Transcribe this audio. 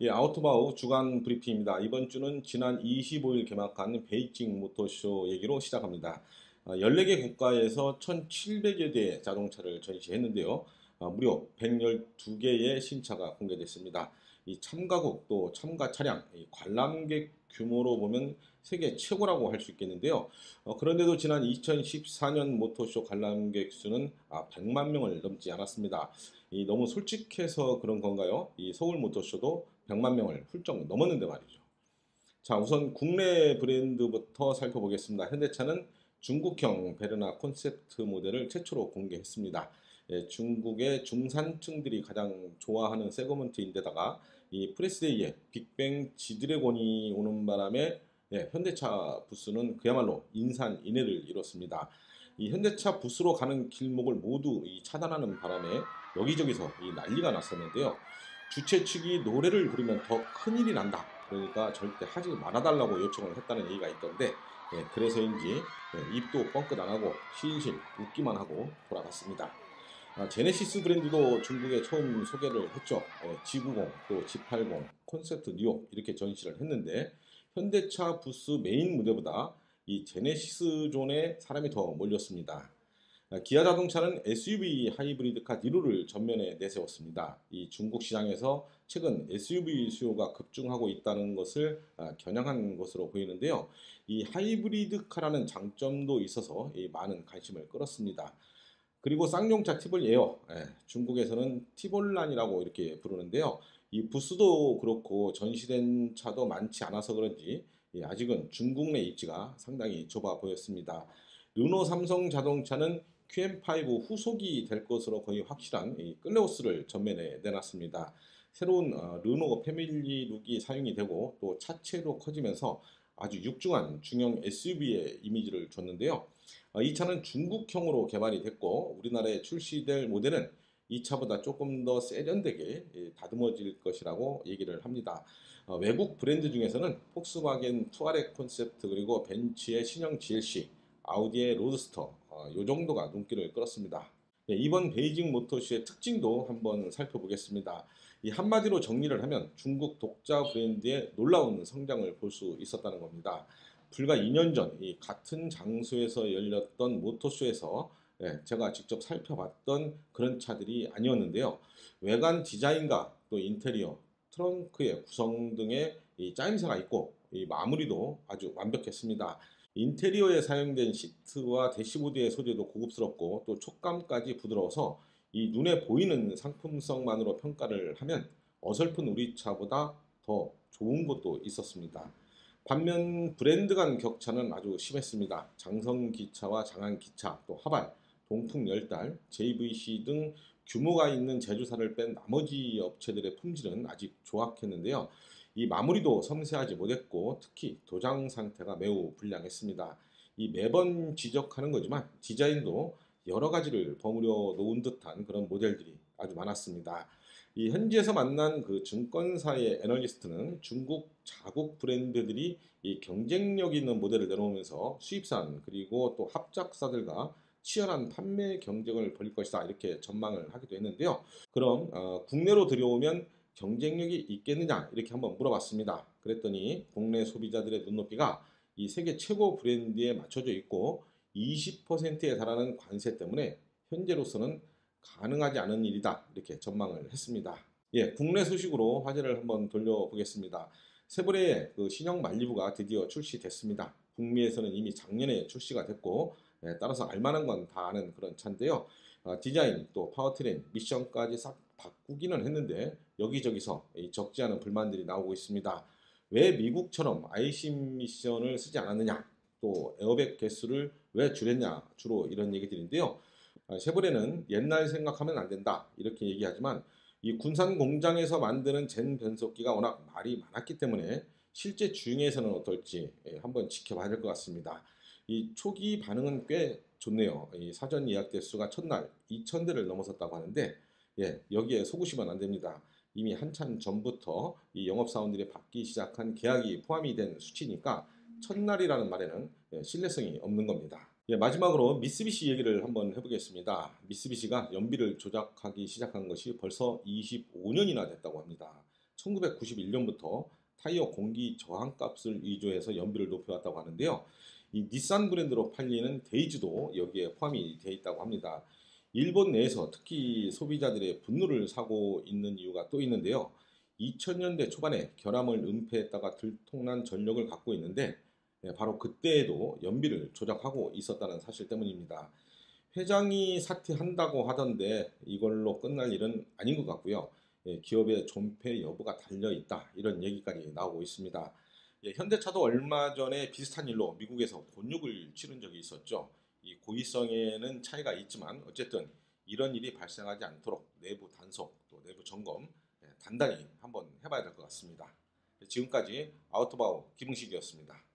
예, 아우토바우 주간 브리핑입니다. 이번 주는 지난 25일 개막한 베이징 모터쇼 얘기로 시작합니다. 14개 아, 국가에서 1,700여 대의 자동차를 전시했는데요. 아, 무려 112개의 신차가 공개됐습니다. 이 참가국 또 참가 차량, 관람객 규모로 보면 세계 최고라고 할 수 있겠는데요. 어, 그런데도 지난 2014년 모터쇼 관람객 수는 100만 아, 명을 넘지 않았습니다. 너무 솔직해서 그런 건가요? 이 서울 모터쇼도 100만 명을 훌쩍 넘었는데 말이죠. 자, 우선 국내 브랜드부터 살펴보겠습니다. 현대차는 중국형 베르나 콘셉트 모델을 최초로 공개했습니다. 예, 중국의 중산층들이 가장 좋아하는 세그먼트인데다가 이 press day에 빅뱅 지드래곤이 오는 바람에 예, 현대차 부스는 그야말로 인산인해를 이뤘습니다. 이 현대차 부스로 가는 길목을 모두 차단하는 바람에 여기저기서 난리가 났었는데요. 주최 측이 노래를 부르면 더 큰일이 난다. 그러니까 절대 하지 말아달라고 요청을 했다는 얘기가 있던데 예, 그래서인지 예, 입도 뻥끗 안 하고 실실 웃기만 하고 돌아갔습니다. 아, 제네시스 브랜드도 중국에 처음 소개를 했죠. 예, G90 또 G80 콘셉트 뉴욕 이렇게 전시를 했는데 현대차 부스 메인 무대보다 이 제네시스 존에 사람이 더 몰렸습니다. 아, 기아 자동차는 SUV 하이브리드카 니로를 전면에 내세웠습니다. 이 중국 시장에서 최근 SUV 수요가 급증하고 있다는 것을 아, 겨냥한 것으로 보이는데요. 이 하이브리드카라는 장점도 있어서 많은 관심을 끌었습니다. 그리고 쌍용차 티볼리 에어, 예, 중국에서는 티볼란이라고 이렇게 부르는데요. 이 부스도 그렇고 전시된 차도 많지 않아서 그런지 아직은 중국 내 입지가 상당히 좁아 보였습니다. 르노 삼성 자동차는 QM5 후속이 될 것으로 거의 확실한 끌레오스를 전면에 내놨습니다. 새로운 어, 르노 패밀리 룩이 사용이 되고 또 차체로 커지면서 아주 육중한 중형 SUV의 이미지를 줬는데요. 어, 이 차는 중국형으로 개발이 됐고 우리나라에 출시될 모델은 이 차보다 조금 더 세련되게 예, 다듬어질 것이라고 얘기를 합니다. 어, 외국 브랜드 중에서는 폭스바겐 투아렉 콘셉트 그리고 벤츠의 신형 GLC, 아우디의 로드스터 어, 이 정도가 눈길을 끌었습니다. 네, 이번 베이징 모터쇼의 특징도 한번 살펴보겠습니다. 이 한마디로 정리를 하면 중국 독자 브랜드의 놀라운 성장을 볼 수 있었다는 겁니다. 불과 2년 전 이 같은 장소에서 열렸던 모터쇼에서 예, 제가 직접 살펴봤던 그런 차들이 아니었는데요. 외관 디자인과 또 인테리어, 트렁크의 구성 등의 이 짜임새가 있고 이 마무리도 아주 완벽했습니다. 인테리어에 사용된 시트와 대시보드의 소재도 고급스럽고 또 촉감까지 부드러워서 이 눈에 보이는 상품성만으로 평가를 하면 어설픈 우리 차보다 더 좋은 것도 있었습니다. 반면 브랜드 간 격차는 아주 심했습니다. 장성 기차와 장안 기차, 또 하발, 동풍 열달, JVC 등 규모가 있는 제조사를 뺀 나머지 업체들의 품질은 아직 조악했는데요. 이 마무리도 섬세하지 못했고 특히 도장 상태가 매우 불량했습니다. 이 매번 지적하는 거지만 디자인도 여러 가지를 버무려 놓은 듯한 그런 모델들이 아주 많았습니다. 이 현지에서 만난 그 증권사의 애널리스트는 중국 자국 브랜드들이 이 경쟁력 있는 모델을 내놓으면서 수입산 그리고 또 합작사들과 치열한 판매 경쟁을 벌일 것이다 이렇게 전망을 하기도 했는데요. 그럼 어, 국내로 들여오면 경쟁력이 있겠느냐 이렇게 한번 물어봤습니다. 그랬더니 국내 소비자들의 눈높이가 이 세계 최고 브랜드에 맞춰져 있고 20%에 달하는 관세 때문에 현재로서는 가능하지 않은 일이다 이렇게 전망을 했습니다. 예, 국내 소식으로 화제를 한번 돌려보겠습니다. 세브레의 그 신형 말리부가 드디어 출시됐습니다. 북미에서는 이미 작년에 출시가 됐고 예, 따라서 알만한 건 다 아는 그런 차인데요. 어, 디자인 또 powertrain 미션까지 싹 바꾸기는 했는데 여기저기서 적지 않은 불만들이 나오고 있습니다. 왜 미국처럼 아이신 미션을 쓰지 않았느냐 또 에어백 개수를 왜 줄였냐 주로 이런 얘기들인데요. 아, 쉐보레는 옛날 생각하면 안 된다 이렇게 얘기하지만 이 군산 공장에서 만드는 Gen 변속기가 워낙 말이 많았기 때문에 실제 주행에서는 어떨지 예, 한번 지켜봐야 될 것 같습니다. 이 초기 반응은 꽤 좋네요. 이 사전 예약 대수가 첫날 2,000대를 넘어섰다고 하는데 예, 여기에 속으시면 안 됩니다. 이미 한참 전부터 이 영업사원들이 받기 시작한 계약이 포함이 된 수치니까 첫날이라는 말에는 예, 신뢰성이 없는 겁니다. 예, 마지막으로 미쓰비시 얘기를 한번 해보겠습니다. 미쓰비시가 연비를 조작하기 시작한 것이 벌써 25년이나 됐다고 합니다. 1991년부터 타이어 공기 저항값을 위조해서 연비를 높여왔다고 하는데요. 이 닛산 브랜드로 팔리는 데이즈도 여기에 포함이 되어 있다고 합니다. 일본 내에서 특히 소비자들의 분노를 사고 있는 이유가 또 있는데요. 2000년대 초반에 결함을 은폐했다가 들통난 전력을 갖고 있는데 예, 바로 그때에도 연비를 조작하고 있었다는 사실 때문입니다. 회장이 사퇴한다고 하던데 이걸로 끝날 일은 아닌 것 같고요. 예, 기업의 존폐 여부가 달려 있다 이런 얘기까지 나오고 있습니다. 예, 현대차도 얼마 전에 비슷한 일로 미국에서 곤욕을 치른 적이 있었죠. 이 고의성에는 차이가 있지만 어쨌든 이런 일이 발생하지 않도록 내부 단속 또 내부 점검 예, 단단히 한번 해봐야 될 것 같습니다. 지금까지 아우토바우 김흥식이었습니다.